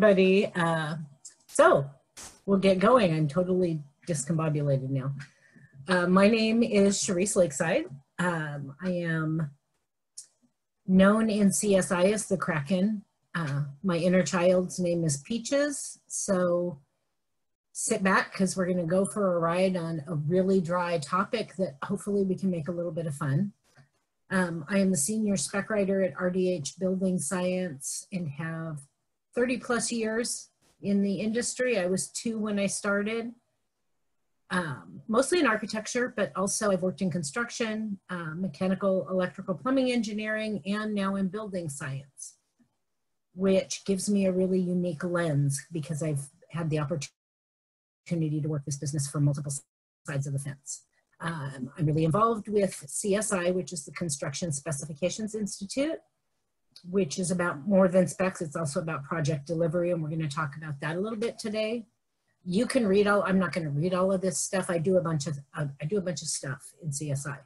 Everybody. Uh, so we'll get going. I'm totally discombobulated now. Uh, my name is Cherise Lakeside. Um, I am known in CSI as the Kraken. Uh, my inner child's name is Peaches. So sit back because we're going to go for a ride on a really dry topic that hopefully we can make a little bit of fun. Um, I am the senior spec writer at RDH Building Science and have 30 plus years in the industry. I was two when I started, um, mostly in architecture, but also I've worked in construction, uh, mechanical, electrical, plumbing engineering, and now in building science, which gives me a really unique lens because I've had the opportunity to work this business from multiple sides of the fence. Um, I'm really involved with CSI, which is the Construction Specifications Institute, which is about more than specs. It's also about project delivery, and we're going to talk about that a little bit today. You can read all. I'm not going to read all of this stuff. I do a bunch of uh, I do a bunch of stuff in CSI.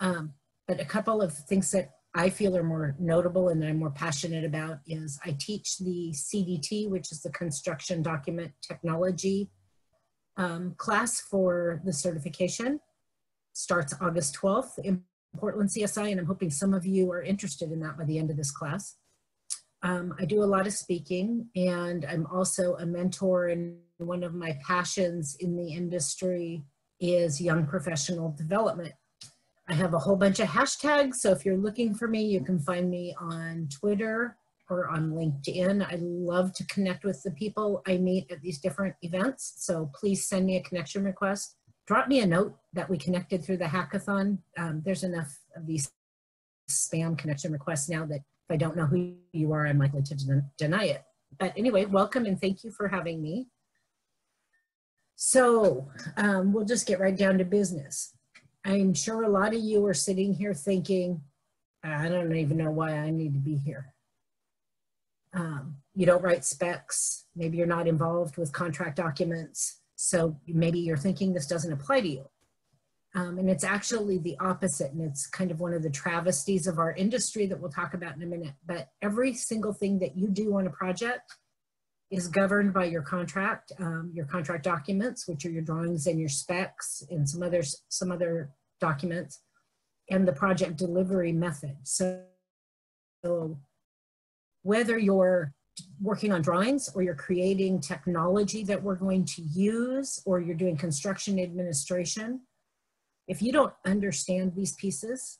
Um, but a couple of things that I feel are more notable and I'm more passionate about is I teach the CDT, which is the Construction Document Technology um, class for the certification. Starts August 12th in Portland CSI, and I'm hoping some of you are interested in that by the end of this class. Um, I do a lot of speaking, and I'm also a mentor, and one of my passions in the industry is young professional development. I have a whole bunch of hashtags, so if you're looking for me, you can find me on Twitter or on LinkedIn. I love to connect with the people I meet at these different events. So please send me a connection request. Drop me a note that we connected through the hackathon. Um, there's enough of these spam connection requests now that if I don't know who you are, I'm likely to den deny it. But anyway, welcome and thank you for having me. So um, we'll just get right down to business. I'm sure a lot of you are sitting here thinking, I don't even know why I need to be here um, you don't write specs, maybe you're not involved with contract documents, so maybe you're thinking this doesn't apply to you. Um, and it's actually the opposite, and it's kind of one of the travesties of our industry that we'll talk about in a minute. But every single thing that you do on a project is governed by your contract, um, your contract documents, which are your drawings and your specs, and some other some other documents, and the project delivery method. So, so whether you're working on drawings or you're creating technology that we're going to use or you're doing construction administration, if you don't understand these pieces,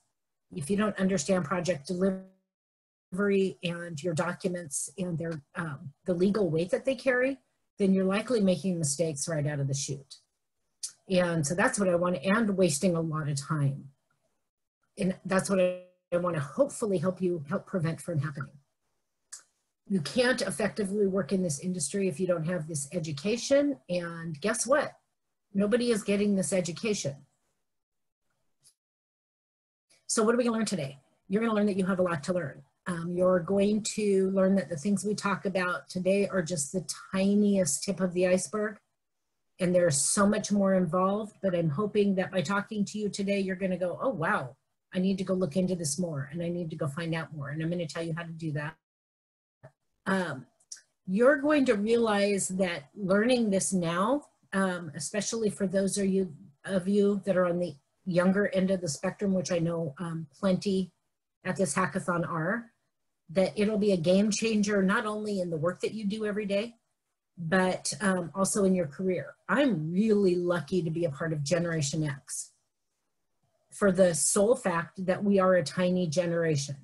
if you don't understand project delivery and your documents and their um, the legal weight that they carry, then you're likely making mistakes right out of the chute. And so that's what I want, and wasting a lot of time. And that's what I, I want to hopefully help you help prevent from happening you can't effectively work in this industry if you don't have this education. And guess what? Nobody is getting this education. So what are we gonna learn today? You're gonna learn that you have a lot to learn. Um, you're going to learn that the things we talk about today are just the tiniest tip of the iceberg. And there's so much more involved, but I'm hoping that by talking to you today, you're gonna go, oh, wow, I need to go look into this more and I need to go find out more. And I'm gonna tell you how to do that um, you're going to realize that learning this now, um, especially for those of you, of you that are on the younger end of the spectrum, which I know um, plenty at this hackathon are, that it'll be a game changer, not only in the work that you do every day, but um, also in your career. I'm really lucky to be a part of Generation X for the sole fact that we are a tiny generation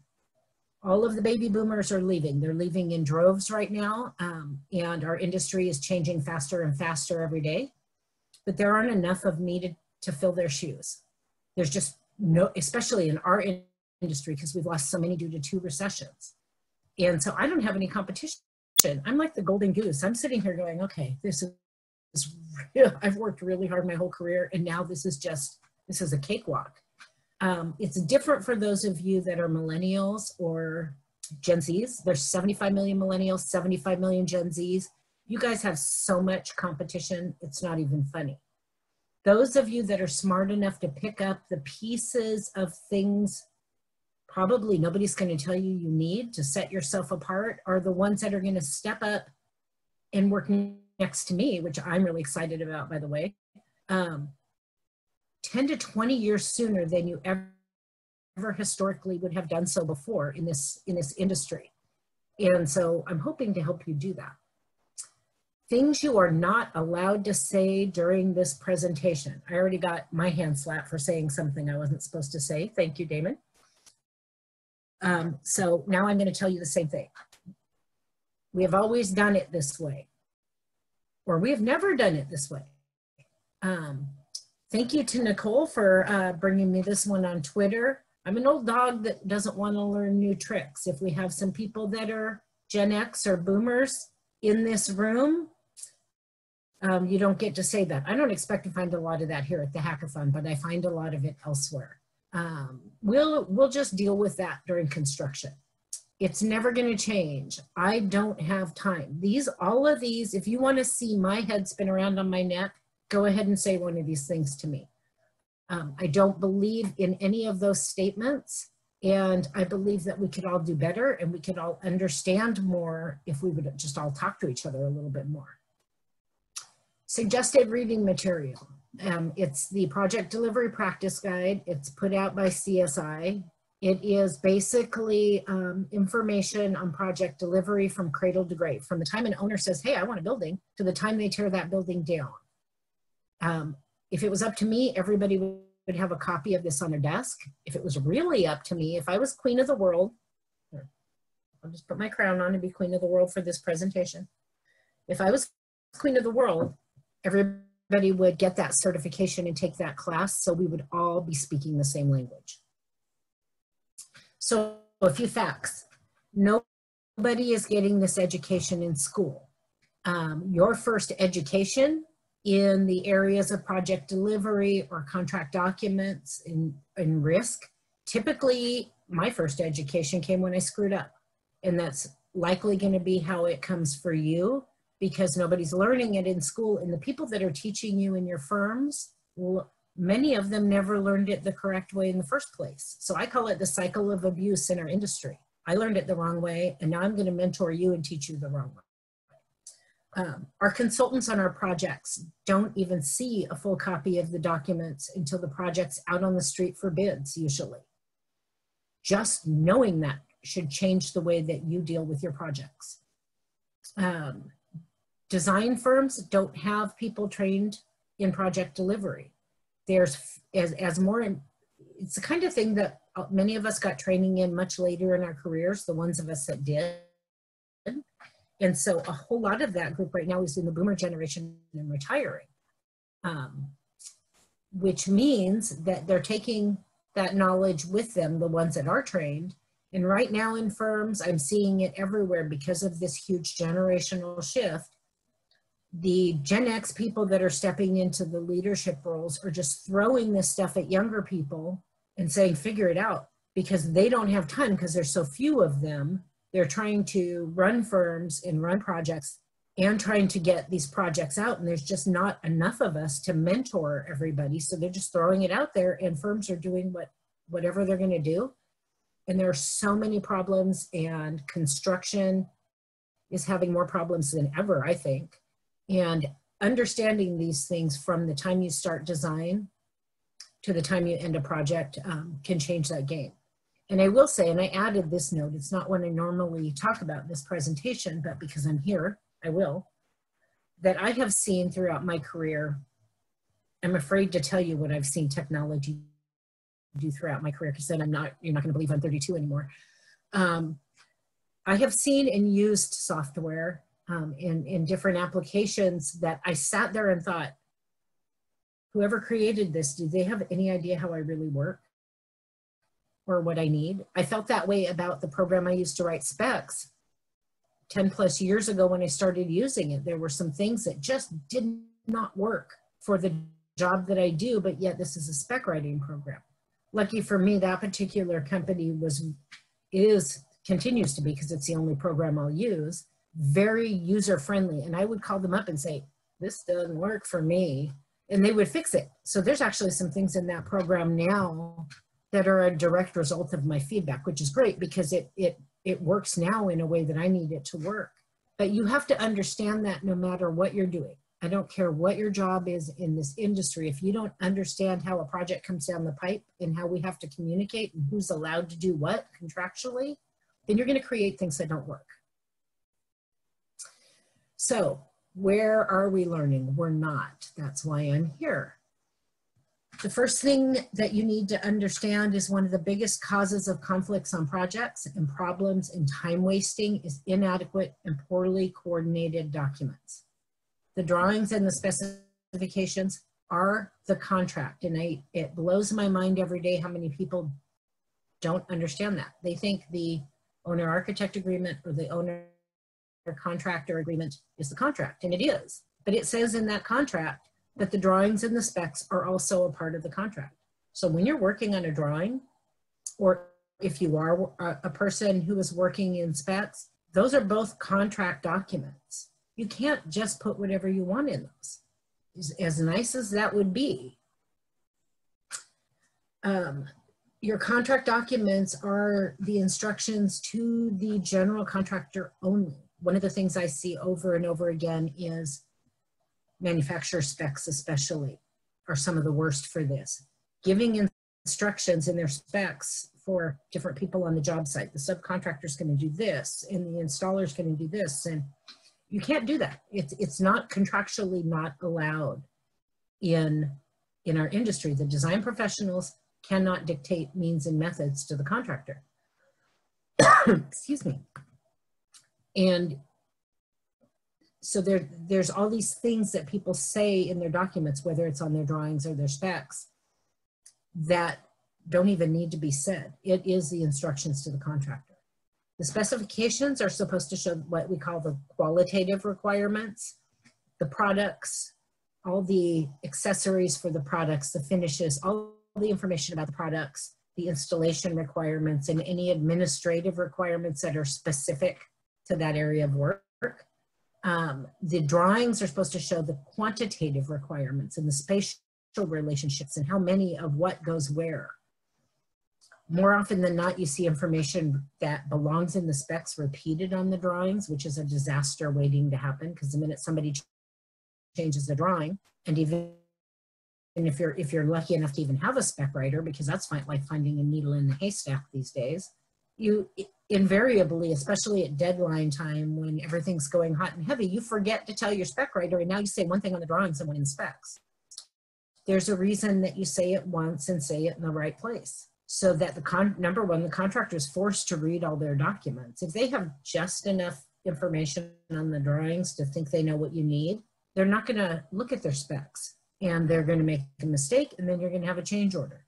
all of the baby boomers are leaving. They're leaving in droves right now, um, and our industry is changing faster and faster every day. But there aren't enough of me to, to fill their shoes. There's just no, especially in our industry, because we've lost so many due to two recessions. And so I don't have any competition. I'm like the golden goose. I'm sitting here going, okay, this is real. I've worked really hard my whole career, and now this is just, this is a cakewalk. Um, it's different for those of you that are millennials or Gen Zs. There's 75 million millennials, 75 million Gen Zs. You guys have so much competition, it's not even funny. Those of you that are smart enough to pick up the pieces of things probably nobody's going to tell you you need to set yourself apart are the ones that are going to step up and work next to me, which I'm really excited about, by the way, um, 10 to 20 years sooner than you ever, ever historically would have done so before in this, in this industry. And so I'm hoping to help you do that. Things you are not allowed to say during this presentation. I already got my hand slapped for saying something I wasn't supposed to say. Thank you, Damon. Um, so now I'm going to tell you the same thing. We have always done it this way, or we have never done it this way. Um, thank you to Nicole for uh, bringing me this one on Twitter. I'm an old dog that doesn't want to learn new tricks. If we have some people that are Gen X or boomers in this room, um, you don't get to say that. I don't expect to find a lot of that here at the hackathon, but I find a lot of it elsewhere. Um, we'll, we'll just deal with that during construction. It's never going to change. I don't have time. These, all of these, if you want to see my head spin around on my neck, go ahead and say one of these things to me. Um, I don't believe in any of those statements. And I believe that we could all do better and we could all understand more if we would just all talk to each other a little bit more. Suggested reading material. Um, it's the project delivery practice guide. It's put out by CSI. It is basically um, information on project delivery from cradle to grave, from the time an owner says, hey, I want a building, to the time they tear that building down. Um, if it was up to me, everybody would have a copy of this on their desk. If it was really up to me, if I was queen of the world, I'll just put my crown on and be queen of the world for this presentation. If I was queen of the world, everybody would get that certification and take that class so we would all be speaking the same language. So a few facts. Nobody is getting this education in school. Um, your first education in the areas of project delivery or contract documents and, and risk, typically my first education came when I screwed up. And that's likely going to be how it comes for you because nobody's learning it in school. And the people that are teaching you in your firms, many of them never learned it the correct way in the first place. So I call it the cycle of abuse in our industry. I learned it the wrong way, and now I'm going to mentor you and teach you the wrong way. Um, our consultants on our projects don't even see a full copy of the documents until the project's out on the street for bids, usually. Just knowing that should change the way that you deal with your projects. Um, design firms don't have people trained in project delivery. There's, as, as more, and it's the kind of thing that uh, many of us got training in much later in our careers, the ones of us that did. And so a whole lot of that group right now is in the boomer generation and retiring, um, which means that they're taking that knowledge with them, the ones that are trained. And right now in firms, I'm seeing it everywhere because of this huge generational shift the Gen X people that are stepping into the leadership roles are just throwing this stuff at younger people and saying, figure it out because they don't have time because there's so few of them. They're trying to run firms and run projects and trying to get these projects out. And there's just not enough of us to mentor everybody. So they're just throwing it out there and firms are doing what whatever they're going to do. And there are so many problems and construction is having more problems than ever, I think and understanding these things from the time you start design to the time you end a project um, can change that game. And I will say, and I added this note, it's not what I normally talk about in this presentation, but because I'm here, I will, that I have seen throughout my career, I'm afraid to tell you what I've seen technology do throughout my career, because then I'm not, you're not gonna believe I'm 32 anymore. Um, I have seen and used software um, in, in different applications that I sat there and thought, whoever created this, do they have any idea how I really work or what I need? I felt that way about the program I used to write specs 10 plus years ago when I started using it. There were some things that just did not work for the job that I do, but yet this is a spec writing program. Lucky for me, that particular company was, is, continues to be because it's the only program I'll use very user friendly. And I would call them up and say, this doesn't work for me. And they would fix it. So there's actually some things in that program now that are a direct result of my feedback, which is great because it, it, it works now in a way that I need it to work. But you have to understand that no matter what you're doing. I don't care what your job is in this industry. If you don't understand how a project comes down the pipe and how we have to communicate and who's allowed to do what contractually, then you're going to create things that don't work. So where are we learning? We're not. That's why I'm here. The first thing that you need to understand is one of the biggest causes of conflicts on projects and problems and time wasting is inadequate and poorly coordinated documents. The drawings and the specifications are the contract. And I, it blows my mind every day how many people don't understand that. They think the owner architect agreement or the owner contractor agreement is the contract, and it is. But it says in that contract that the drawings and the specs are also a part of the contract. So when you're working on a drawing, or if you are a, person who is working in specs, those are both contract documents. You can't just put whatever you want in those. As, nice as that would be, um, your contract documents are the instructions to the general contractor only. One of the things I see over and over again is manufacturer specs especially are some of the worst for this. Giving instructions in their specs for different people on the job site. The subcontractor's gonna do this and the installer's gonna do this. And you can't do that. It's, it's not contractually not allowed in, in our industry. The design professionals cannot dictate means and methods to the contractor. Excuse me. And so there, there's all these things that people say in their documents, whether it's on their drawings or their specs, that don't even need to be said. It is the instructions to the contractor. The specifications are supposed to show what we call the qualitative requirements, the products, all the accessories for the products, the finishes, all the information about the products, the installation requirements, and any administrative requirements that are specific to that area of work. Um, the drawings are supposed to show the quantitative requirements and the spatial relationships and how many of what goes where. More often than not, you see information that belongs in the specs repeated on the drawings, which is a disaster waiting to happen because the minute somebody changes the drawing, and even and if you're if you're lucky enough to even have a spec writer, because that's like finding a needle in the haystack these days, you invariably, especially at deadline time when everything's going hot and heavy, you forget to tell your spec writer, and now you say one thing on the drawings and one in specs. There's a reason that you say it once and say it in the right place. So that the con number one, the contractor is forced to read all their documents. If they have just enough information on the drawings to think they know what you need, they're not gonna look at their specs and they're gonna make a mistake and then you're gonna have a change order.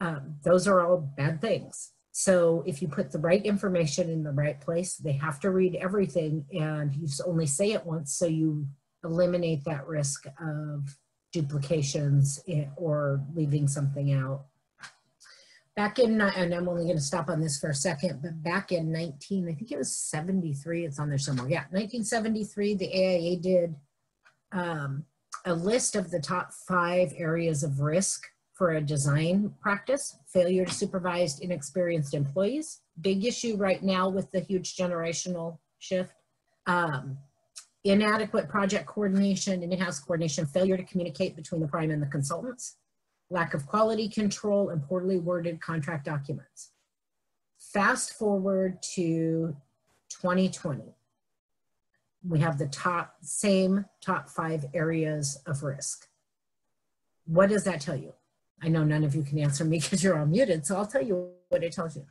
Um, those are all bad things. So if you put the right information in the right place, they have to read everything and you only say it once so you eliminate that risk of duplications or leaving something out. Back in, and I'm only going to stop on this for a second, but back in 19, I think it was 73, it's on there somewhere. Yeah, 1973, the AIA did um, a list of the top five areas of risk for a design practice, failure to supervise inexperienced employees, big issue right now with the huge generational shift, um, inadequate project coordination in-house coordination, failure to communicate between the prime and the consultants, lack of quality control and poorly worded contract documents. Fast forward to 2020. We have the top, same top five areas of risk. What does that tell you? I know none of you can answer me because you're all muted, so I'll tell you what it tells you.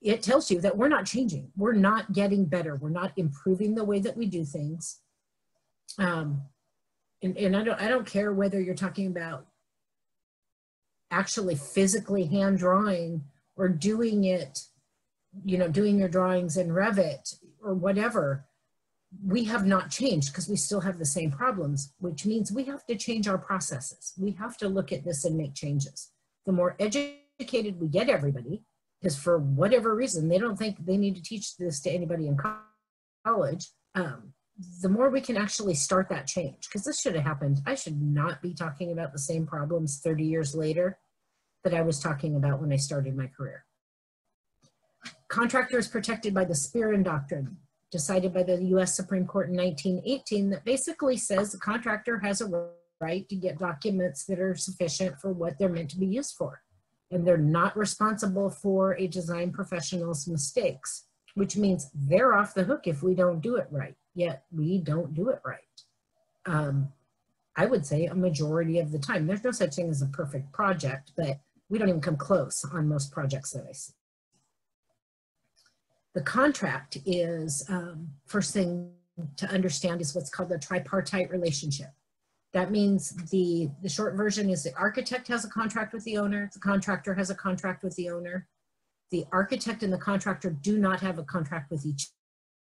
It tells you that we're not changing. We're not getting better. We're not improving the way that we do things. Um, and, and I don't I don't care whether you're talking about actually physically hand drawing or doing it, you know, doing your drawings in Revit or whatever we have not changed because we still have the same problems, which means we have to change our processes. We have to look at this and make changes. The more educated we get everybody, because for whatever reason, they don't think they need to teach this to anybody in college, um, the more we can actually start that change. Because this should have happened. I should not be talking about the same problems 30 years later. that I was talking about when I started my career. Contractor is protected by the Spearin Doctrine, decided by the US Supreme Court in 1918, that basically says the contractor has a right to get documents that are sufficient for what they're meant to be used for. And they're not responsible for a design professional's mistakes, which means they're off the hook if we don't do it right, yet we don't do it right. Um, I would say a majority of the time. There's no such thing as a perfect project, but we don't even come close on most projects that I see. The contract is, um, first thing to understand is what's called the tripartite relationship. That means the, the short version is the architect has a contract with the owner, the contractor has a contract with the owner. The architect and the contractor do not have a contract with each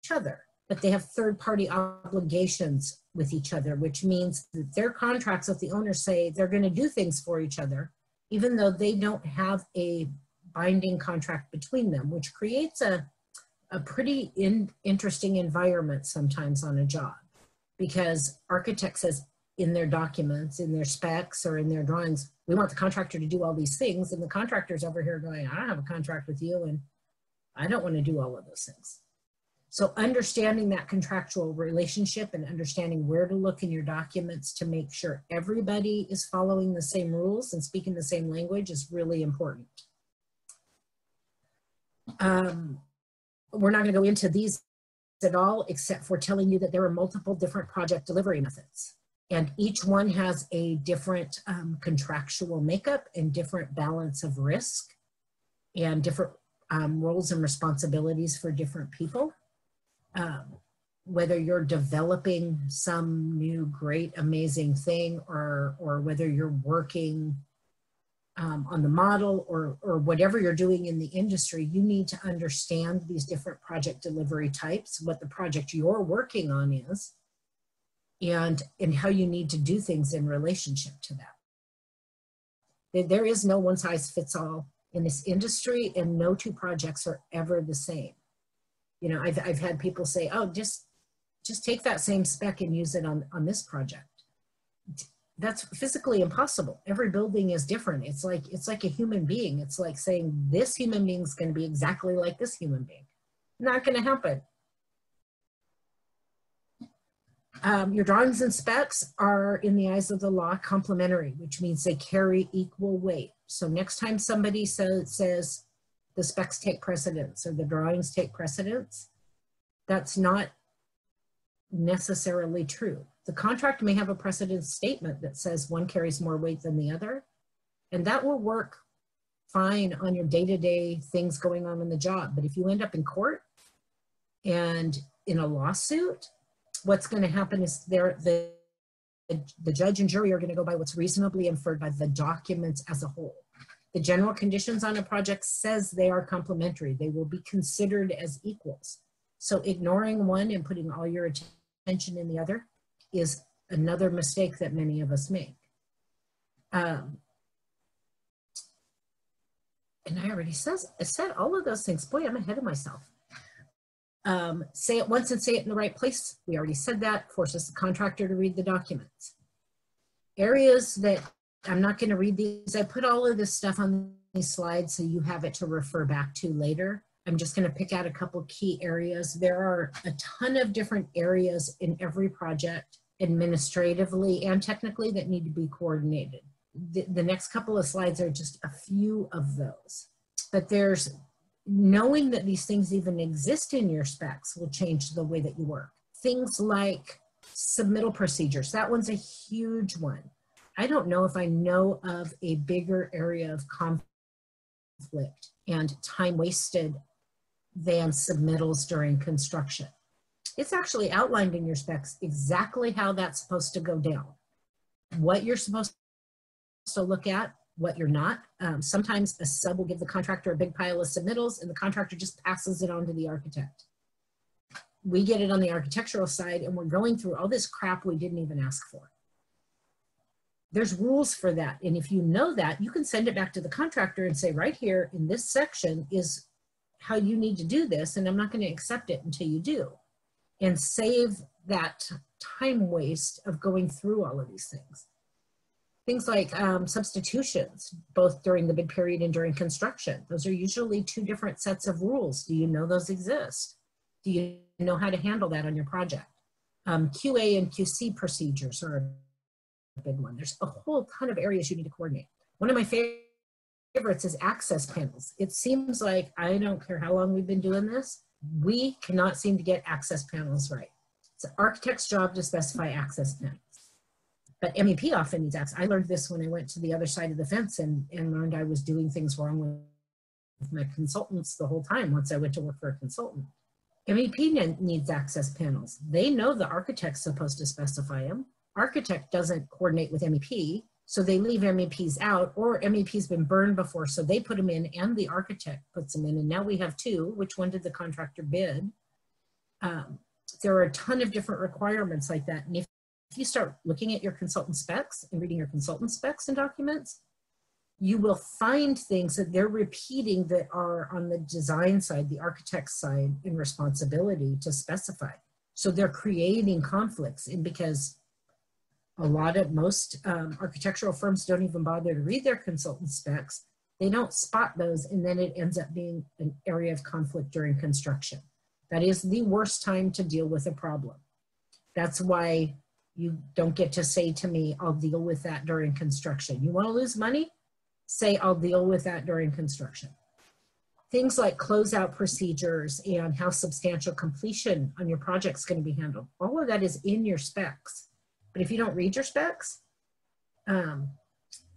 other, but they have third party obligations with each other, which means that their contracts with the owner say they're going to do things for each other, even though they don't have a binding contract between them, which creates a, a pretty in, interesting environment sometimes on a job because architect says in their documents, in their specs or in their drawings, we want the contractor to do all these things. And the contractor's over here going, I don't have a contract with you and I don't want to do all of those things. So understanding that contractual relationship and understanding where to look in your documents to make sure everybody is following the same rules and speaking the same language is really important. Um, we're not going to go into these at all, except for telling you that there are multiple different project delivery methods. And each one has a different um, contractual makeup and different balance of risk and different um, roles and responsibilities for different people. Um, whether you're developing some new great amazing thing or or whether you're working um, on the model or, or whatever you're doing in the industry, you need to understand these different project delivery types, what the project you're working on is, and, and how you need to do things in relationship to that. There is no one size fits all in this industry and no two projects are ever the same. You know, I've, I've had people say, oh, just, just take that same spec and use it on, on this project that's physically impossible. Every building is different. It's like it's like a human being. It's like saying this human being is going to be exactly like this human being. Not going to happen. Um, your drawings and specs are, in the eyes of the law, complementary, which means they carry equal weight. So next time somebody says, says the specs take precedence or the drawings take precedence, that's not necessarily true. The contract may have a precedent statement that says one carries more weight than the other, and that will work fine on your day-to-day things going on in the job. But if you end up in court and in a lawsuit, what's going to happen is there the the judge and jury are going to go by what's reasonably inferred by the documents as a whole. The general conditions on a project says they are complementary. They will be considered as equals. So ignoring one and putting all your attention in the other is another mistake that many of us make. Um, and I already says, I said all of those things. Boy, I'm ahead of myself. Um, say it once and say it in the right place. We already said that. Forces the contractor to read the documents. Areas that I'm not going to read these. I put all of this stuff on these slides so you have it to refer back to later. I'm just going to pick out a couple key areas. There are a ton of different areas in every project administratively and technically that need to be coordinated. The, the next couple of slides are just a few of those. But there's knowing that these things even exist in your specs will change the way that you work. Things like submittal procedures, that one's a huge one. I don't know if I know of a bigger area of conflict and time wasted than submittals during construction it's actually outlined in your specs exactly how that's supposed to go down. What you're supposed to look at, what you're not. Um, sometimes a sub will give the contractor a big pile of submittals and the contractor just passes it on to the architect. We get it on the architectural side and we're going through all this crap we didn't even ask for. There's rules for that. And if you know that, you can send it back to the contractor and say, right here in this section is how you need to do this. And I'm not going to accept it until you do and save that time waste of going through all of these things. Things like um, substitutions, both during the bid period and during construction. Those are usually two different sets of rules. Do you know those exist? Do you know how to handle that on your project? Um, QA and QC procedures are a big one. There's a whole ton of areas you need to coordinate. One of my favorites is access panels. It seems like, I don't care how long we've been doing this, we cannot seem to get access panels right. It's an architect's job to specify access panels. But MEP often needs access. I learned this when I went to the other side of the fence and, and learned I was doing things wrong with my consultants the whole time once I went to work for a consultant. MEP needs access panels. They know the architect's supposed to specify them. Architect doesn't coordinate with MEP, so they leave MEPs out, or MEP's been burned before, so they put them in and the architect puts them in. And now we have two. Which one did the contractor bid? Um, there are a ton of different requirements like that. And if, if you start looking at your consultant specs and reading your consultant specs and documents, you will find things that they're repeating that are on the design side, the architect's side in responsibility to specify. So they're creating conflicts and because a lot of most um, architectural firms don't even bother to read their consultant specs, they don't spot those and then it ends up being an area of conflict during construction. That is the worst time to deal with a problem. That's why you don't get to say to me, I'll deal with that during construction. You wanna lose money? say I'll deal with that during construction. Things like closeout procedures and how substantial completion on your project is going to be handled. All of that is in your specs. But if you don't read your specs, um,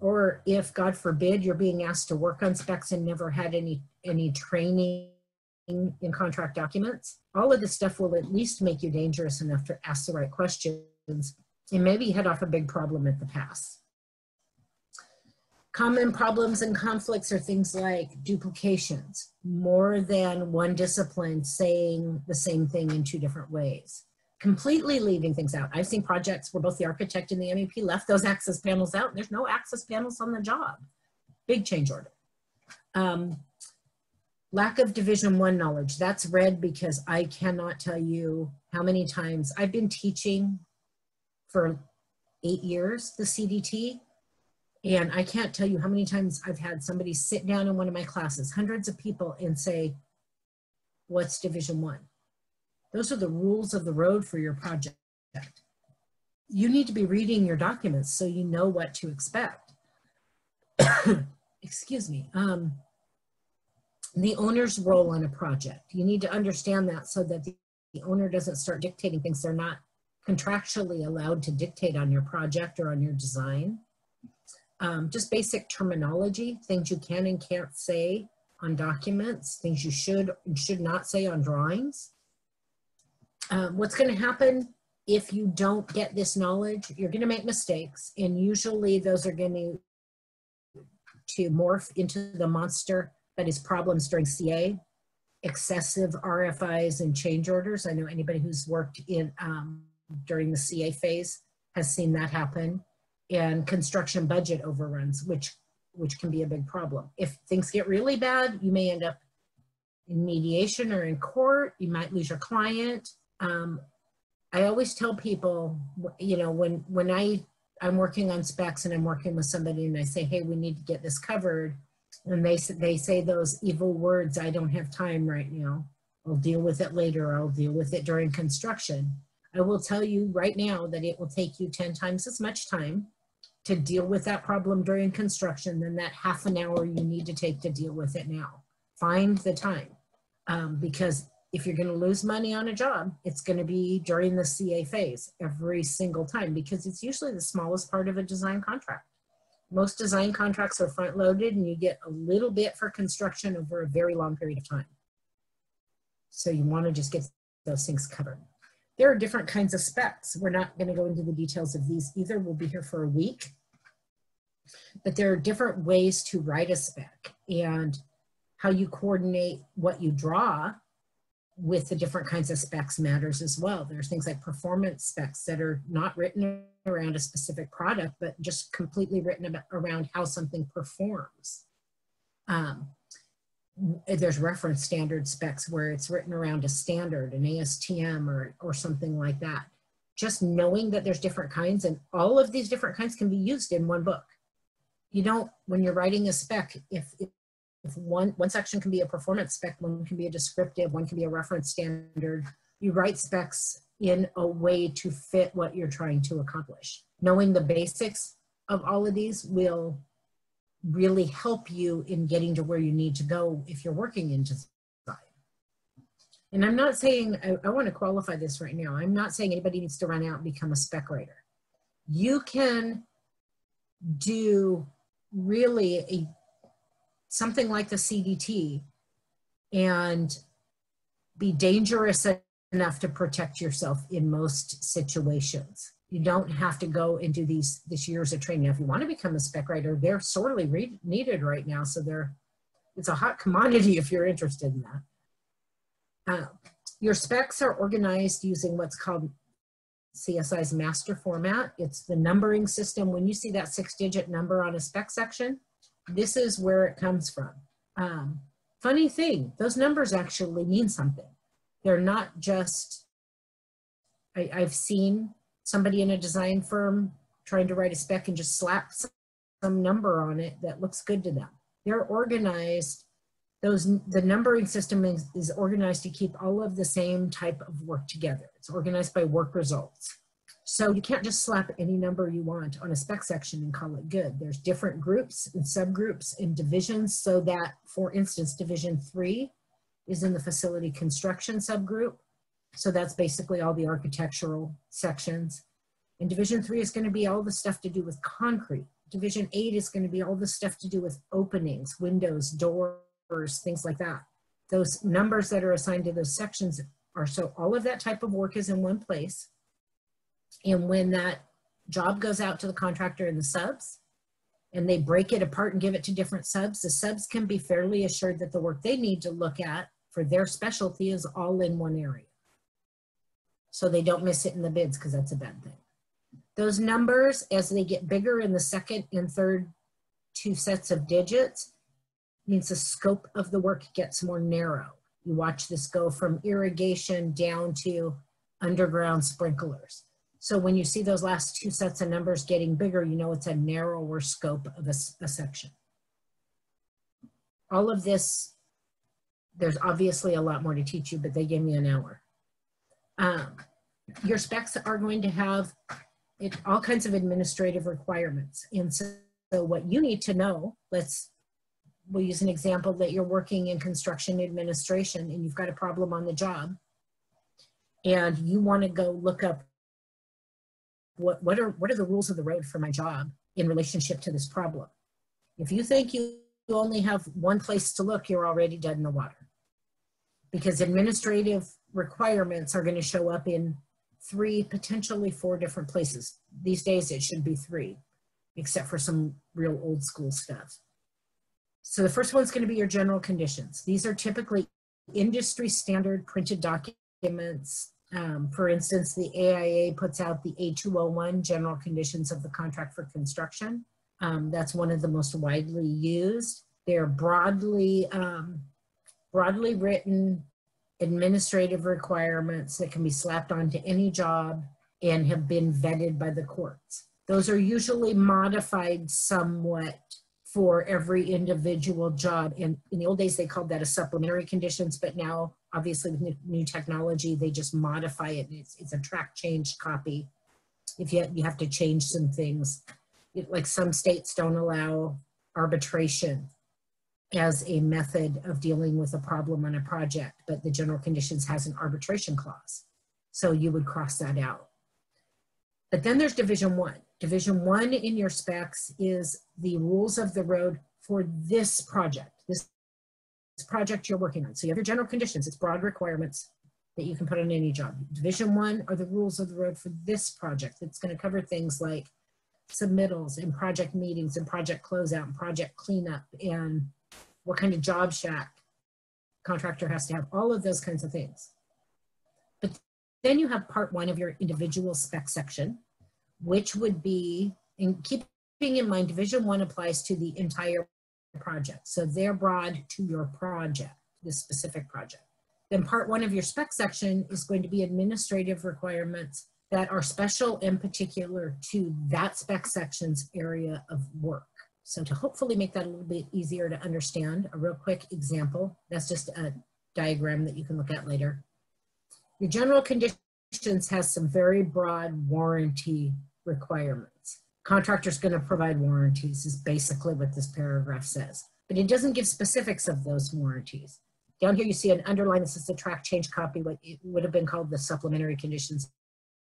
or if God forbid you're being asked to work on specs and never had any any training in contract documents, all of this stuff will at least make you dangerous enough to ask the right questions and maybe head off a big problem at the pass. Common problems and conflicts are things like duplications, more than one discipline saying the same thing in two different ways. Completely leaving things out. I've seen projects where both the architect and the MEP left those access panels out there's no access panels on the job. Big change order. Um, lack of division one knowledge. That's red because I cannot tell you how many times I've been teaching for eight years, the CDT, and I can't tell you how many times I've had somebody sit down in one of my classes, hundreds of people, and say, What's Division One? Those are the rules of the road for your project. You need to be reading your documents so you know what to expect. Excuse me. Um, the owner's role in a project. You need to understand that so that the, owner doesn't start dictating things they're not contractually allowed to dictate on your project or on your design um, just basic terminology, things you can and can't say on documents, things you should and should not say on drawings. Um, what's going to happen if you don't get this knowledge? You're going to make mistakes, and usually those are going to to morph into the monster that is problems during CA, excessive RFIs and change orders. I know anybody who's worked in um, during the CA phase has seen that happen and construction budget overruns, which which can be a big problem. If things get really bad, you may end up in mediation or in court. You might lose your client. Um, I always tell people, you know, when when I I'm working on specs and I'm working with somebody and I say, hey, we need to get this covered, and they they say those evil words, I don't have time right now. I'll deal with it later. I'll deal with it during construction. I will tell you right now that it will take you 10 times as much time to deal with that problem during construction than that half an hour you need to take to deal with it now. Find the time um, because if you're going to lose money on a job, it's going to be during the CA phase every single time because it's usually the smallest part of a design contract. Most design contracts are front loaded and you get a little bit for construction over a very long period of time. So you want to just get those things covered. There are different kinds of specs. We're not going to go into the details of these either. We'll be here for a week. But there are different ways to write a spec and how you coordinate what you draw with the different kinds of specs matters as well. There's things like performance specs that are not written around a specific product, but just completely written about, around how something performs. Um, there's reference standard specs where it's written around a standard, an ASTM or, or something like that. just knowing that there's different kinds and all of these different kinds can be used in one book. You don't, when you're writing a spec, if, if one, one section can be a performance spec, one can be a descriptive, one can be a reference standard, you write specs in a way to fit what you're trying to accomplish. Knowing the basics of all of these will really help you in getting to where you need to go if you're working in design. And I'm not saying, I, I want to qualify this right now. I'm not saying anybody needs to run out and become a spec writer. You can do really a something like the CDT and be dangerous enough to protect yourself in most situations. You don't have to go and do these this years of training. If you want to become a spec writer, they're sorely re- needed right now. So they're it's a hot commodity if you're interested in that. Uh, your specs are organized using what's called CSI's master format. It's the numbering system. When you see that six digit number on a spec section, this is where it comes from. Um, funny thing, those numbers actually mean something. They're not just, I, I've seen somebody in a design firm trying to write a spec and just slap some number on it that looks good to them. They're organized those the numbering system is, is organized to keep all of the same type of work together. It's organized by work results. So you can't just slap any number you want on a spec section and call it good. There's different groups and subgroups and divisions so that, for instance, division three is in the facility construction subgroup. So that's basically all the architectural sections. And division three is gonna be all the stuff to do with concrete. Division eight is gonna be all the stuff to do with openings, windows, doors, things like that. Those numbers that are assigned to those sections are so all of that type of work is in one place. And when that job goes out to the contractor and the subs, and they break it apart and give it to different subs, the subs can be fairly assured that the work they need to look at for their specialty is all in one area. So they don't miss it in the bids because that's a bad thing. Those numbers, as they get bigger in the second and third two sets of digits, means the scope of the work gets more narrow. You watch this go from irrigation down to underground sprinklers. So when you see those last two sets of numbers getting bigger, you know it's a narrower scope of a, a section. All of this, there's obviously a lot more to teach you, but they gave me an hour. Um, your specs are going to have it, all kinds of administrative requirements. And so, so what you need to know, let's we'll use an example that you're working in construction administration and you've got a problem on the job and you want to go look up what, what are what are the rules of the road for my job in relationship to this problem if you think you only have one place to look you're already dead in the water because administrative requirements are going to show up in three potentially four different places these days it should be three except for some real old school stuff so the first one's going to be your general conditions. These are typically industry standard printed documents. Um, for instance, the AIA puts out the A201 general conditions of the contract for construction. Um, that's one of the most widely used. They're broadly, um, broadly written administrative requirements that can be slapped onto any job and have been vetted by the courts. Those are usually modified somewhat for every individual job. And in the old days, they called that a supplementary conditions, but now obviously with new, technology, they just modify it. It's, it's a track change copy. If you, you have to change some things, it, like some states don't allow arbitration as a method of dealing with a problem on a project, but the general conditions has an arbitration clause. So you would cross that out. But then there's division one. Division one in your specs is the rules of the road for this project, this project you're working on. So you have your general conditions, it's broad requirements that you can put on any job. Division one are the rules of the road for this project. It's gonna cover things like submittals and project meetings and project closeout and project cleanup and what kind of job shack contractor has to have, all of those kinds of things. But then you have part one of your individual spec section, which would be, in keeping in mind, Division One applies to the entire project. So they're broad to your project, this specific project. Then part one of your spec section is going to be administrative requirements that are special and particular to that spec section's area of work. So to hopefully make that a little bit easier to understand, a real quick example, that's just a diagram that you can look at later. Your general conditions has some very broad warranty requirements. Contractor's gonna provide warranties is basically what this paragraph says, but it doesn't give specifics of those warranties. Down here you see an underline that says the track change copy, what would have been called the supplementary conditions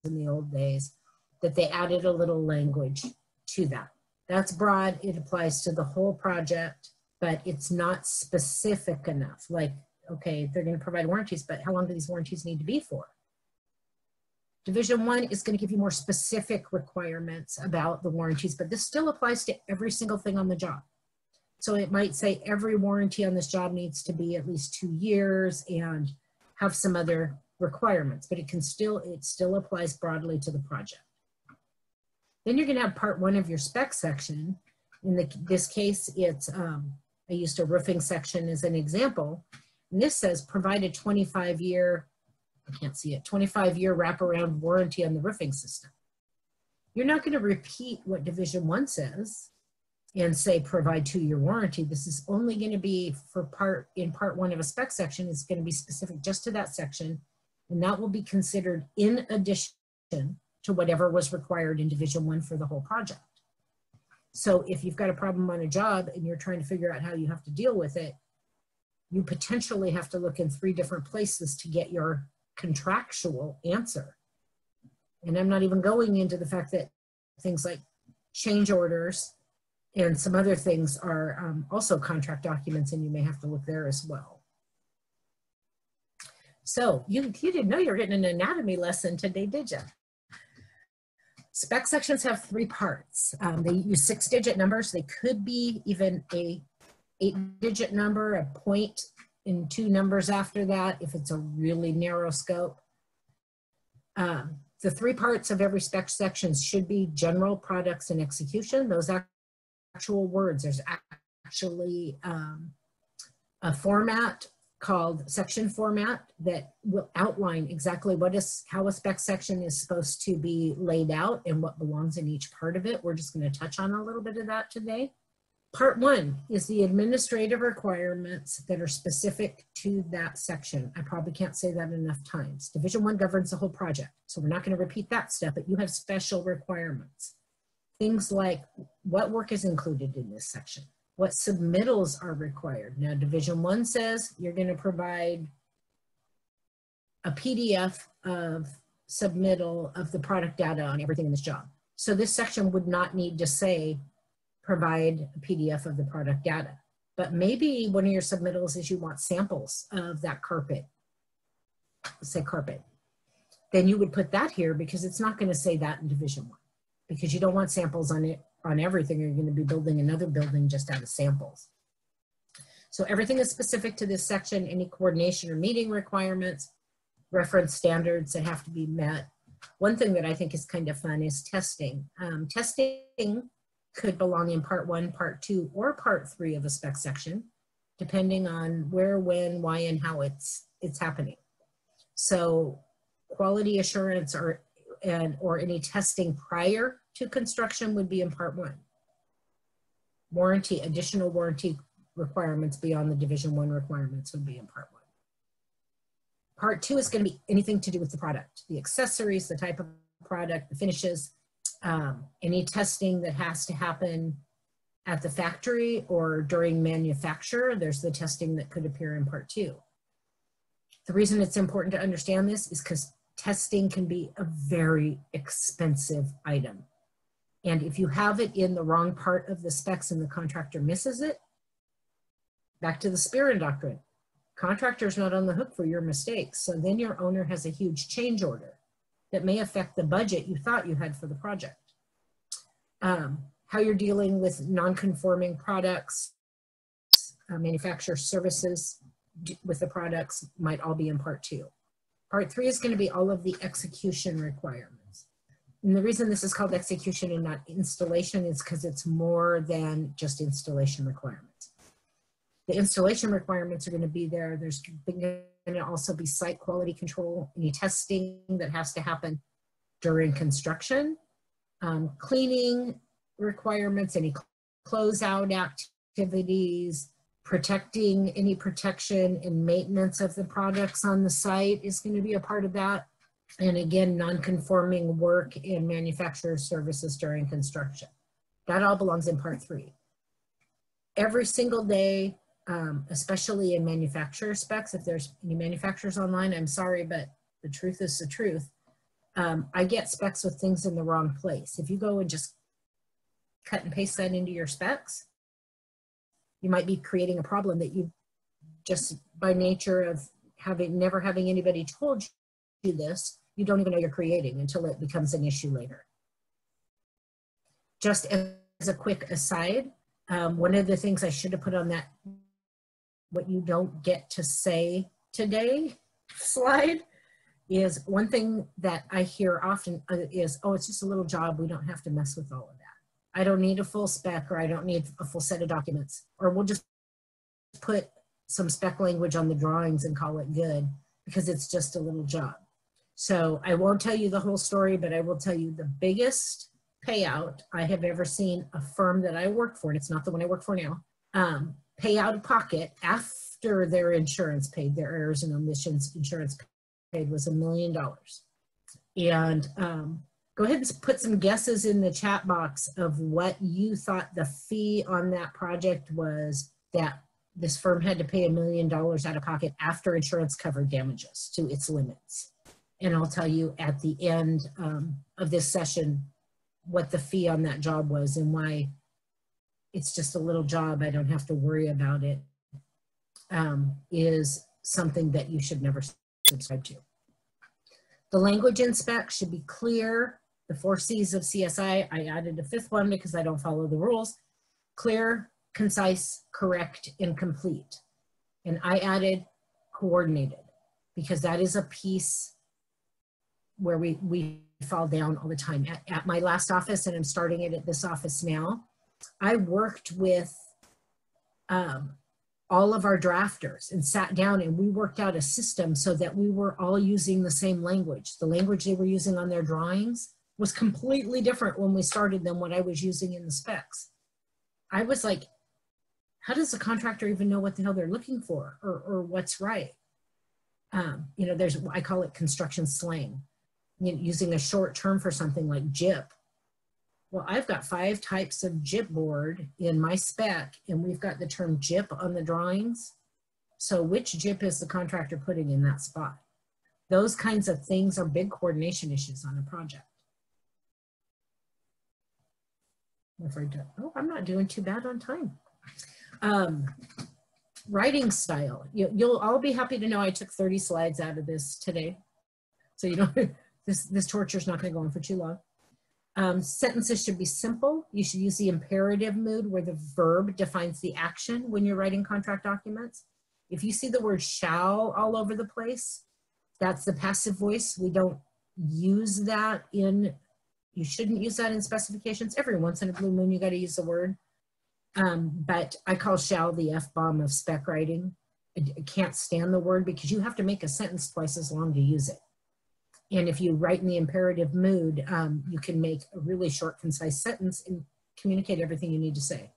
in the old days, that they added a little language to that. That's broad, it applies to the whole project, but it's not specific enough. Like, okay, they're gonna provide warranties, but how long do these warranties need to be for? Division one is gonna give you more specific requirements about the warranties, but this still applies to every single thing on the job. So it might say every warranty on this job needs to be at least two years and have some other requirements, but it can still, it still applies broadly to the project. Then you're gonna have part one of your spec section. In the, this case, it's, um, I used a roofing section as an example. And this says provide a 25 year, I can't see it, 25 year wraparound warranty on the roofing system. You're not gonna repeat what division one says and say provide two year warranty. This is only gonna be for part, in part one of a spec section, it's gonna be specific just to that section. And that will be considered in addition to whatever was required in Division One for the whole project. So if you've got a problem on a job and you're trying to figure out how you have to deal with it, you potentially have to look in three different places to get your contractual answer. And I'm not even going into the fact that things like change orders and some other things are um, also contract documents and you may have to look there as well. So you, you didn't know you were getting an anatomy lesson today, did you? Spec sections have three parts. Um, they use six digit numbers. They could be even a eight digit number, a point and two numbers after that if it's a really narrow scope. Um, the three parts of every spec section should be general products and execution. Those actual words, there's actually um, a format called section format that will outline exactly what is how a spec section is supposed to be laid out and what belongs in each part of it. We're just going to touch on a little bit of that today. Part one is the administrative requirements that are specific to that section. I probably can't say that enough times. Division one governs the whole project. So we're not going to repeat that stuff, but you have special requirements. Things like what work is included in this section? what submittals are required. Now, Division One says you're going to provide a PDF of submittal of the product data on everything in this job. So this section would not need to say provide a PDF of the product data. But maybe one of your submittals is you want samples of that carpet, say carpet. Then you would put that here because it's not going to say that in Division One because you don't want samples on it on everything, you're going to be building another building just out of samples. So everything is specific to this section, any coordination or meeting requirements, reference standards that have to be met. One thing that I think is kind of fun is testing. Um, testing could belong in part one, part two, or part three of a spec section, depending on where, when, why, and how it's, it's happening. So quality assurance or, and, or any testing prior to construction would be in part one. Warranty, additional warranty requirements beyond the division one requirements would be in part one. Part two is gonna be anything to do with the product, the accessories, the type of product, the finishes, um, any testing that has to happen at the factory or during manufacture, there's the testing that could appear in part two. The reason it's important to understand this is because testing can be a very expensive item. And if you have it in the wrong part of the specs and the contractor misses it, back to the Spearin doctrine. Contractor's not on the hook for your mistakes. So then your owner has a huge change order that may affect the budget you thought you had for the project. Um, how you're dealing with non-conforming products, uh, manufacturer services with the products might all be in part two. Part three is gonna be all of the execution requirements. And the reason this is called execution and not installation is because it's more than just installation requirements. The installation requirements are going to be there. There's to also be site quality control, any testing that has to happen during construction, um, cleaning requirements, any closeout activities, protecting any protection and maintenance of the products on the site is going to be a part of that. And again, non-conforming work and manufacturer services during construction. That all belongs in part three. Every single day, um, especially in manufacturer specs, if there's any manufacturers online, I'm sorry, but the truth is the truth. Um, I get specs with things in the wrong place. If you go and just cut and paste that into your specs, you might be creating a problem that you just by nature of having never having anybody told you this, you don't even know you're creating until it becomes an issue later. Just as a quick aside, um, one of the things I should have put on that what you don't get to say today slide is one thing that I hear often uh, is, oh, it's just a little job. We don't have to mess with all of that. I don't need a full spec or I don't need a full set of documents. Or we'll just put some spec language on the drawings and call it good because it's just a little job. So I won't tell you the whole story, but I will tell you the biggest payout I have ever seen a firm that I work for, and it's not the one I work for now, um, pay out of pocket after their insurance paid, their errors and omissions insurance paid was a million dollars. And um, go ahead and put some guesses in the chat box of what you thought the fee on that project was that this firm had to pay a million dollars out of pocket after insurance covered damages to its limits. And I'll tell you at the end um, of this session what the fee on that job was and why it's just a little job, I don't have to worry about it. Um, is something that you should never subscribe to. The language in spec should be clear, the four C's of CSI, I added a fifth one because I don't follow the rules. Clear, concise, correct, and complete. And I added coordinated because that is a piece where we, we fall down all the time. At, at my last office, and I'm starting it at this office now, I worked with um, all of our drafters and sat down and we worked out a system so that we were all using the same language. The language they were using on their drawings was completely different when we started than what I was using in the specs. I was like, how does the contractor even know what the hell they're looking for or, or what's right? Um, you know, there's, I call it construction slang, you know, using a short term for something like GYP. Well, I've got five types of GYP board in my spec, and we've got the term GYP on the drawings. So which GYP is the contractor putting in that spot? Those kinds of things are big coordination issues on a project. I'm afraid to, oh, I'm not doing too bad on time. Um, writing style. You, you'll all be happy to know I took 30 slides out of this today. So you don't, this, this torture is not gonna go on for too long. Um, sentences should be simple. You should use the imperative mood where the verb defines the action when you're writing contract documents. If you see the word shall all over the place, that's the passive voice. We don't use that in you shouldn't use that in specifications. Every once in a blue moon, you got to use the word. Um, but I call shall the F-bomb of spec writing. I can't stand the word because you have to make a sentence twice as long to use it. And if you write in the imperative mood, um, you can make a really short, concise sentence and communicate everything you need to say.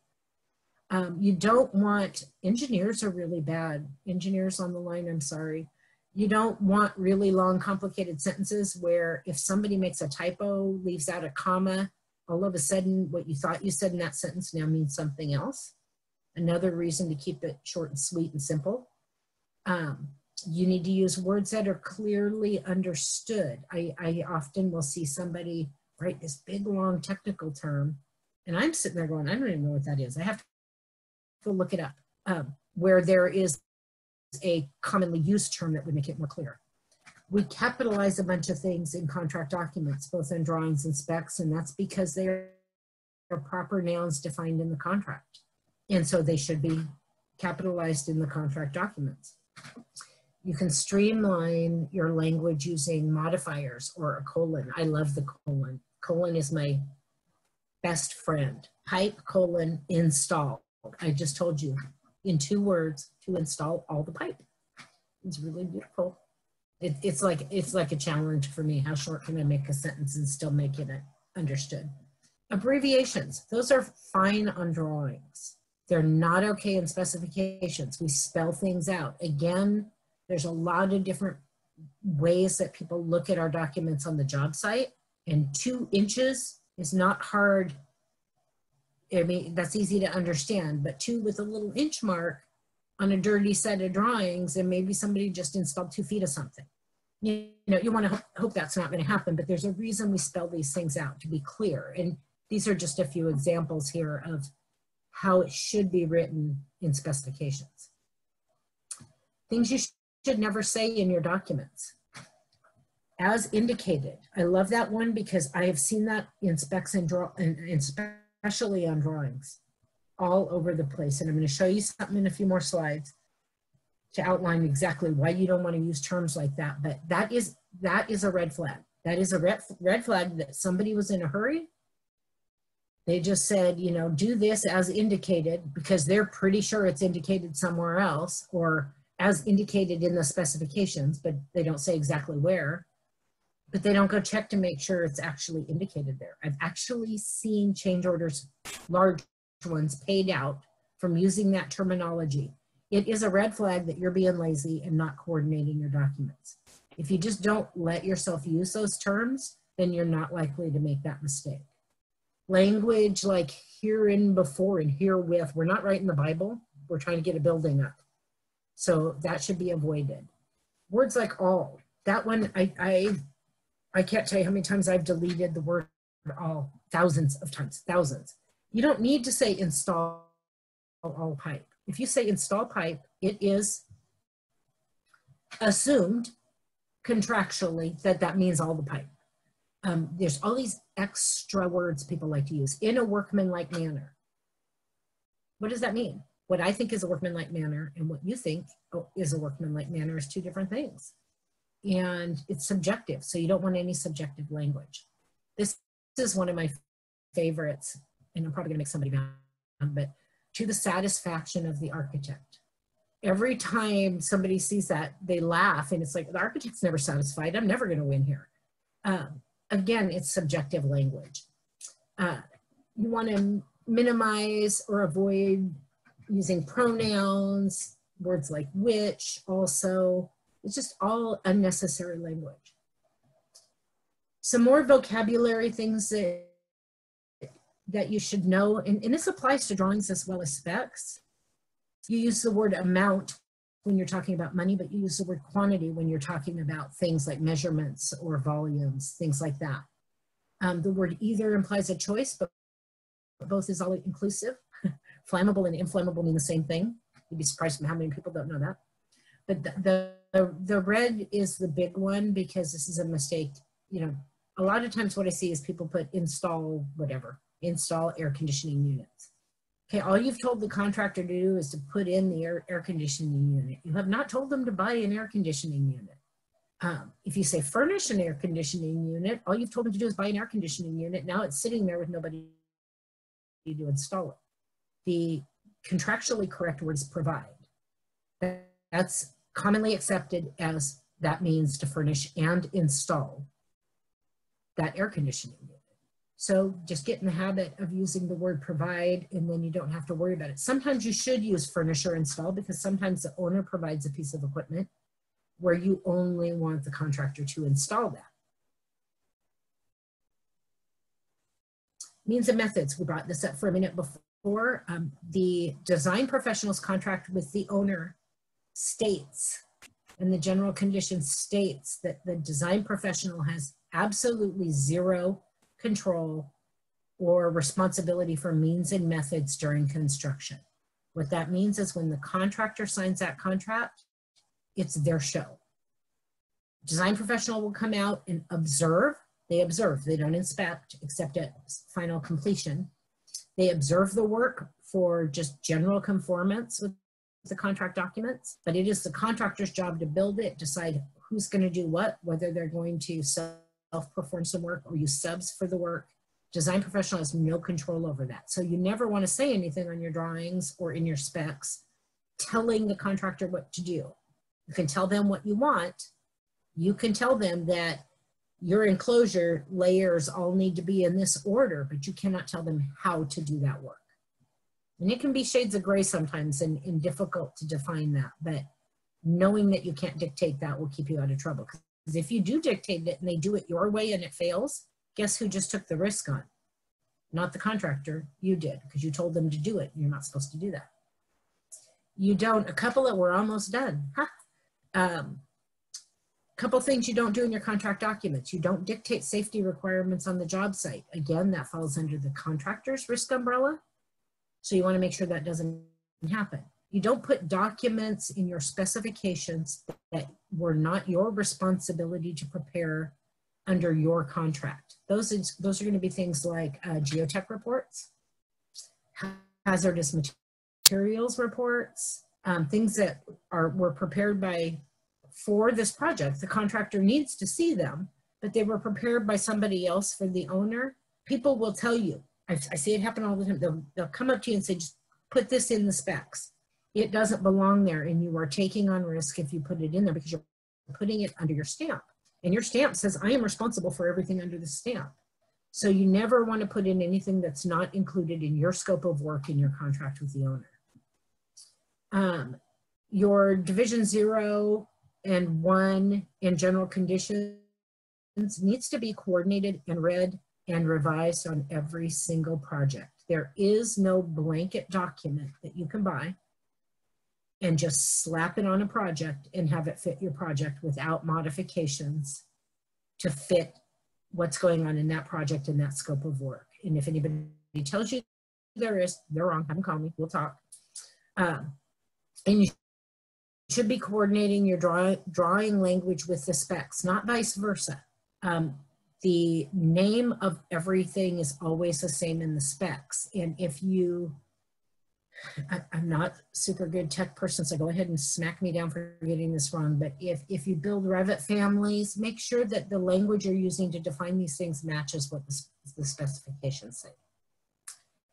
Um, you don't want, engineers are really bad. Engineers on the line, I'm sorry you don't want really long, complicated sentences where if somebody makes a typo, leaves out a comma, all of a sudden what you thought you said in that sentence now means something else. Another reason to keep it short and sweet and simple. Um, you need to use words that are clearly understood. I, I often will see somebody write this big, long technical term, and I'm sitting there going, I don't even know what that is. I have to look it up. Um, where there is a commonly used term that would make it more clear. We capitalize a bunch of things in contract documents, both in drawings and specs, and that's because they're proper nouns defined in the contract. And so they should be capitalized in the contract documents. You can streamline your language using modifiers or a colon. I love the colon. Colon is my best friend. Pipe colon install. I just told you in two words to install all the pipe. It's really beautiful. It, it's like it's like a challenge for me. How short can I make a sentence and still make it understood? Abbreviations, those are fine on drawings. They're not okay in specifications. We spell things out. Again, there's a lot of different ways that people look at our documents on the job site and two inches is not hard. I mean, that's easy to understand, but two with a little inch mark on a dirty set of drawings and maybe somebody just installed two feet of something. You know, you want to hope that's not going to happen, but there's a reason we spell these things out to be clear. And these are just a few examples here of how it should be written in specifications. Things you should never say in your documents. As indicated, I love that one because I have seen that in specs and draw, and, especially on drawings all over the place. And I'm going to show you something in a few more slides to outline exactly why you don't want to use terms like that. But that is, that is a red flag. That is a red, red flag that somebody was in a hurry. They just said, you know, do this as indicated because they're pretty sure it's indicated somewhere else or as indicated in the specifications, but they don't say exactly where. But they don't go check to make sure it's actually indicated there. I've actually seen change orders, large ones paid out from using that terminology. It is a red flag that you're being lazy and not coordinating your documents. If you just don't let yourself use those terms, then you're not likely to make that mistake. Language like herein before and herewith, we're not writing the Bible, we're trying to get a building up. So that should be avoided. Words like all, that one, I, I, I can't tell you how many times I've deleted the word all, thousands of times, thousands. You don't need to say install all pipe. If you say install pipe, it is assumed contractually that that means all the pipe. Um, there's all these extra words people like to use in a workmanlike manner. What does that mean? What I think is a workmanlike manner and what you think is a workmanlike manner is two different things. And it's subjective, so you don't want any subjective language. This is one of my favorites, and I'm probably gonna make somebody mad, but to the satisfaction of the architect. Every time somebody sees that, they laugh and it's like, the architect's never satisfied. I'm never gonna win here. Um, again, it's subjective language. Uh, you wanna minimize or avoid using pronouns, words like which also. It's just all unnecessary language. Some more vocabulary things that, that you should know, and, and this applies to drawings as well as specs. You use the word amount when you're talking about money, but you use the word quantity when you're talking about things like measurements or volumes, things like that. Um, the word either implies a choice, but both is all inclusive. Flammable and inflammable mean the same thing. You'd be surprised how many people don't know that. But the, the, the red is the big one because this is a mistake. You know, a lot of times what I see is people put install whatever, install air conditioning units. Okay, all you've told the contractor to do is to put in the air, air conditioning unit. You have not told them to buy an air conditioning unit. Um, if you say furnish an air conditioning unit, all you've told them to do is buy an air conditioning unit. Now it's sitting there with nobody to install it the contractually correct word is provide. That's commonly accepted as that means to furnish and install that air conditioning unit. So just get in the habit of using the word provide and then you don't have to worry about it. Sometimes you should use furnish or install because sometimes the owner provides a piece of equipment where you only want the contractor to install that. Means and methods, we brought this up for a minute before or um, the design professional's contract with the owner states and the general conditions states that the design professional has absolutely zero control or responsibility for means and methods during construction. What that means is when the contractor signs that contract, it's their show. Design professional will come out and observe. They observe, they don't inspect except at final completion. They observe the work for just general conformance with the contract documents, but it is the contractor's job to build it, decide who's going to do what, whether they're going to self-perform some work or use subs for the work. Design professional has no control over that. So you never want to say anything on your drawings or in your specs telling the contractor what to do. You can tell them what you want, You can tell them that your enclosure layers all need to be in this order, but you cannot tell them how to do that work. And it can be shades of gray sometimes and, and difficult to define that, but knowing that you can't dictate that will keep you out of trouble. Because if you do dictate it and they do it your way and it fails, guess who just took the risk on? Not the contractor, you did, because you told them to do it. You're not supposed to do that. You don't, a couple that we're almost done. Huh? Um, couple things you don't do in your contract documents. You don't dictate safety requirements on the job site. Again, that falls under the contractor's risk umbrella. So you wanna make sure that doesn't happen. You don't put documents in your specifications that were not your responsibility to prepare under your contract. Those, is, those are gonna be things like uh, geotech reports, hazardous materials reports, um, things that are were prepared by for this project. The contractor needs to see them, but they were prepared by somebody else for the owner. People will tell you, I, I see it happen all the time. They'll, they'll come up to you and say, just put this in the specs. It doesn't belong there and you are taking on risk if you put it in there because you're putting it under your stamp. And your stamp says, I am responsible for everything under the stamp. So you never want to put in anything that's not included in your scope of work in your contract with the owner. Um, your division zero and one in general conditions needs to be coordinated and read and revised on every single project. There is no blanket document that you can buy and just slap it on a project and have it fit your project without modifications to fit what's going on in that project and that scope of work. And if anybody tells you there is, they're wrong. come call me. We'll talk. Um, and you should be coordinating your draw, drawing language with the specs, not vice versa. Um, the name of everything is always the same in the specs. And if you, I, am not super good tech person, so go ahead and smack me down for getting this wrong. But if, if you build Revit families, make sure that the language you're using to define these things matches what the, the specifications say.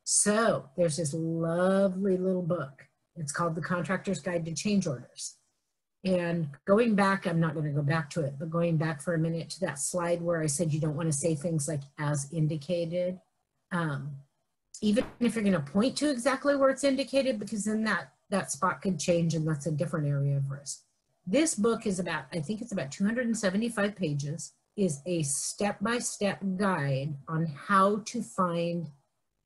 So there's this lovely little book. It's called The Contractor's Guide to Change Orders. And going back, I'm not going to go back to it, but going back for a minute to that slide where I said you don't want to say things like as indicated. Um, even if you're going to point to exactly where it's indicated, because then that, that spot could change and that's a different area of risk. This book is about, I think it's about 275 pages, is a step-by-step -step guide on how to find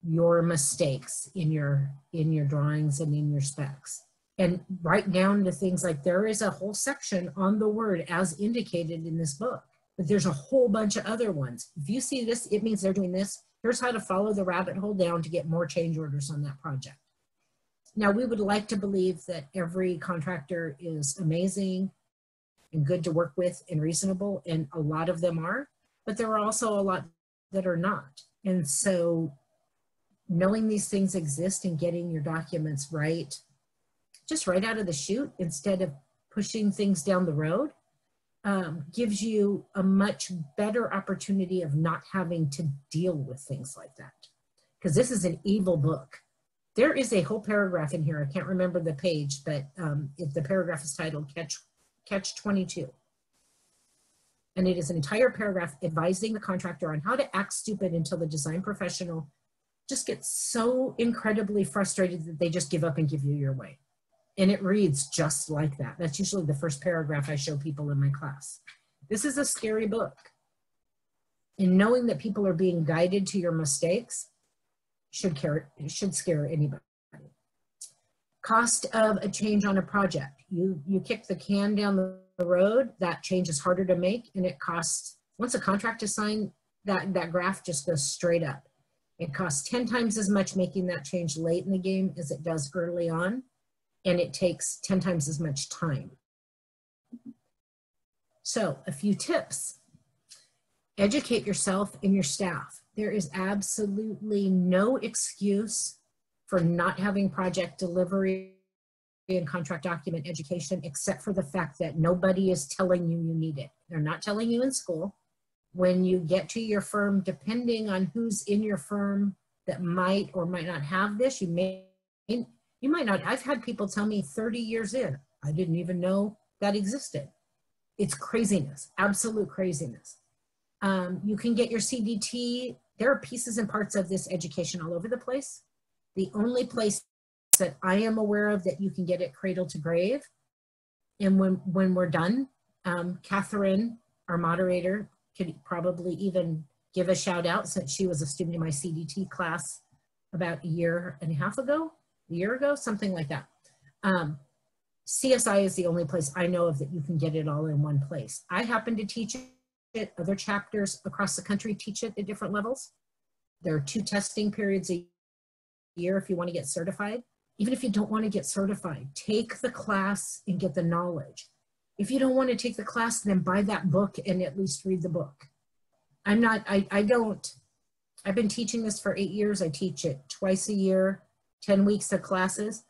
your mistakes in your, in your drawings and in your specs and write down to things like there is a whole section on the word as indicated in this book, but there's a whole bunch of other ones. If you see this, it means they're doing this. Here's how to follow the rabbit hole down to get more change orders on that project. Now, we would like to believe that every contractor is amazing and good to work with and reasonable, and a lot of them are, but there are also a lot that are not. And so knowing these things exist and getting your documents right just right out of the chute instead of pushing things down the road um, gives you a much better opportunity of not having to deal with things like that. Because this is an evil book. There is a whole paragraph in here. I can't remember the page, but um, it, the paragraph is titled Catch, Catch 22. And it is an entire paragraph advising the contractor on how to act stupid until the design professional just get so incredibly frustrated that they just give up and give you your way. And it reads just like that. That's usually the first paragraph I show people in my class. This is a scary book. And knowing that people are being guided to your mistakes should, care, should scare anybody. Cost of a change on a project. You, you kick the can down the road, that change is harder to make and it costs, once a contract is signed, that, that graph just goes straight up. It costs 10 times as much making that change late in the game as it does early on and it takes 10 times as much time. So a few tips. Educate yourself and your staff. There is absolutely no excuse for not having project delivery and contract document education except for the fact that nobody is telling you you need it. They're not telling you in school. When you get to your firm, depending on who's in your firm that might or might not have this, you may you might not, I've had people tell me 30 years in, I didn't even know that existed. it's craziness, absolute craziness. Um, you can get your CDT. There are pieces and parts of this education all over the place. The only place that I am aware of that you can get it cradle to grave, and when, when we're done, um, Catherine, our moderator, could probably even give a shout out since she was a student in my CDT class about a year and a half ago, a year ago, something like that. Um, CSI is the only place I know of that you can get it all in one place. I happen to teach it. Other chapters across the country teach it at different levels. There are two testing periods a year if you want to get certified. Even if you don't want to get certified, take the class and get the knowledge. If you don't want to take the class, then buy that book and at least read the book. I'm not, I, I don't, I've been teaching this for eight years. I teach it twice a year, 10 weeks of classes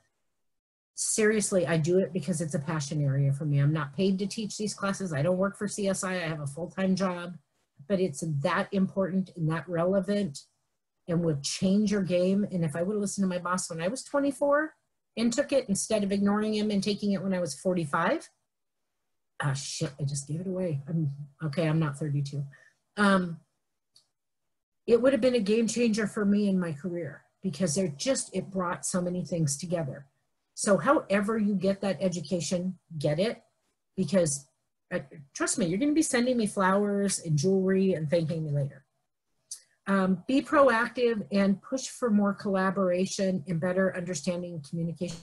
seriously, I do it because it's a passion area for me. I'm not paid to teach these classes. I don't work for CSI. I have a full-time job, but it's that important and that relevant and would change your game. And if I would have listened to my boss when I was 24 and took it instead of ignoring him and taking it when I was 45, ah, shit, I just gave it away. I'm okay. I'm not 32. Um, it would have been a game changer for me in my career because they're just, it brought so many things together so however you get that education, get it because uh, trust me, you're going to be sending me flowers and jewelry and thanking me later. Um, be proactive and push for more collaboration and better understanding and communication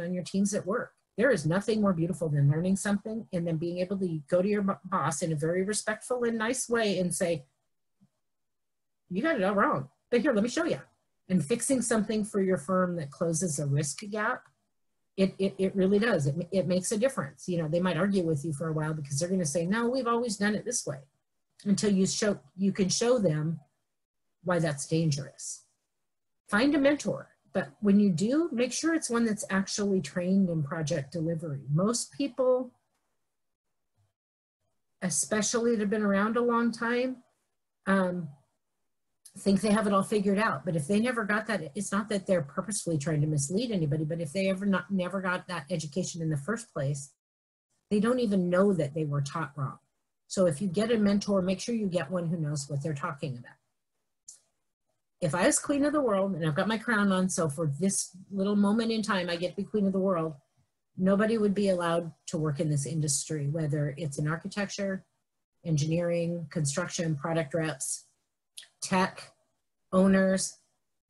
on your teams at work. There is nothing more beautiful than learning something and then being able to go to your boss in a very respectful and nice way and say, you got it all wrong, but here, let me show you and fixing something for your firm that closes a risk gap, it, it, it really does. It, it makes a difference. You know, they might argue with you for a while because they're going to say, no, we've always done it this way until you show, you can show them why that's dangerous. Find a mentor, but when you do, make sure it's one that's actually trained in project delivery. Most people, especially that have been around a long time, um, think they have it all figured out. But if they never got that, it's not that they're purposefully trying to mislead anybody, but if they ever not never got that education in the first place, they don't even know that they were taught wrong. So if you get a mentor, make sure you get one who knows what they're talking about. If I was queen of the world and I've got my crown on, so for this little moment in time, I get to be queen of the world, nobody would be allowed to work in this industry, whether it's in architecture, engineering, construction, product reps, tech owners,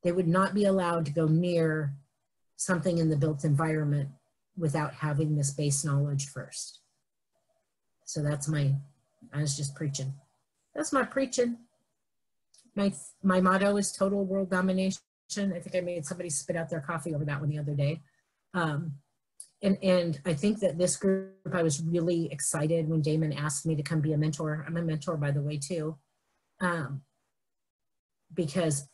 they would not be allowed to go near something in the built environment without having this base knowledge first. So that's my, I was just preaching. That's my preaching. My, my motto is total world domination. I think I made somebody spit out their coffee over that one the other day. Um, and, and I think that this group, I was really excited when Damon asked me to come be a mentor. I'm a mentor, by the way, too. Um, because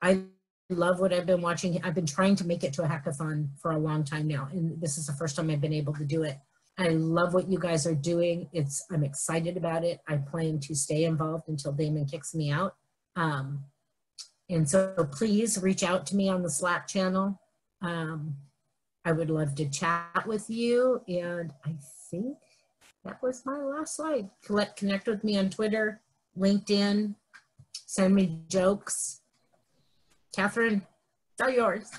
I love what I've been watching. I've been trying to make it to a hackathon for a long time now, and this is the first time I've been able to do it. I love what you guys are doing. It's I'm excited about it. I plan to stay involved until Damon kicks me out. Um, and so please reach out to me on the Slack channel. Um, I would love to chat with you. And I think that was my last slide. Collect, connect with me on Twitter, LinkedIn, Send me jokes. Catherine, it's all yours.